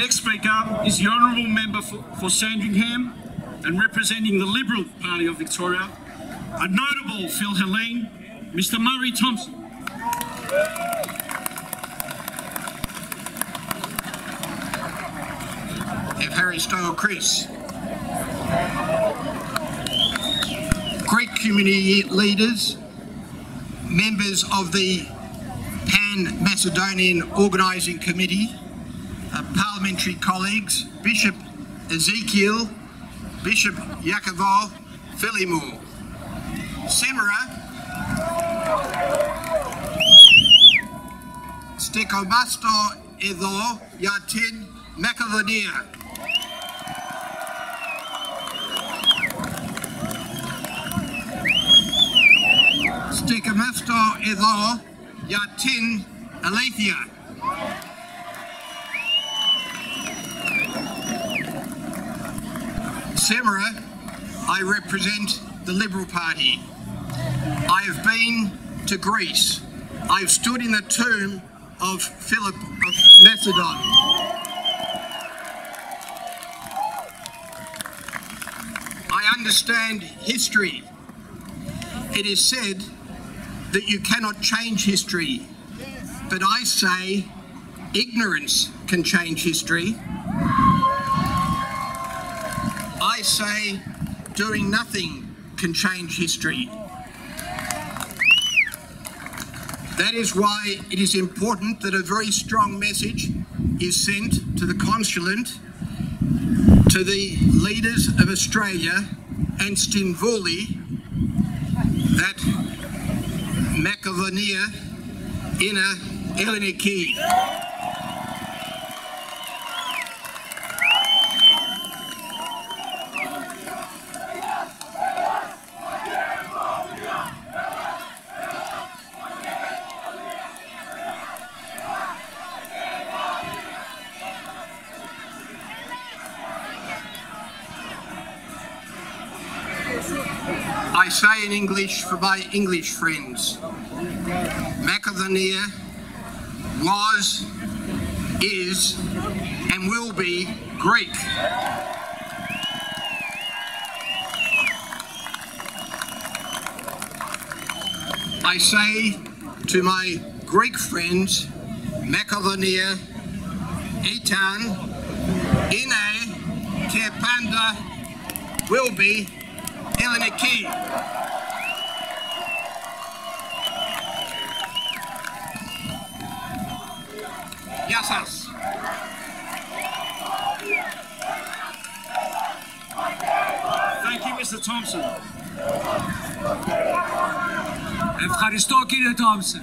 is the Honourable Member for, for Sandringham and representing the Liberal Party of Victoria, a notable Philhellene, Mr Murray Thompson. Evharisto Chris. Greek community leaders, members of the Pan Macedonian Organising Committee, uh, parliamentary colleagues, Bishop Ezekiel, Bishop Yakovo Filimou, Semira, Stikomasto Edo Yatin Macedonia. Stikomasto Edo Yatin Alethea. Semira, I represent the Liberal Party. I have been to Greece. I've stood in the tomb of Philip of Macedon. I understand history. It is said that you cannot change history, but I say ignorance can change history. I say doing nothing can change history. That is why it is important that a very strong message is sent to the consulate, to the leaders of Australia and Stinvuli that Macedonia in a Elleniki. I say in English for my English friends, Macedonia was, is, and will be Greek. I say to my Greek friends, Macedonia, Etan, Ine, Terpanda, will be Ελληνική. Γεια σας. Thank you, Mr Thompson. Ευχαριστώ κύριε Τόμψεν.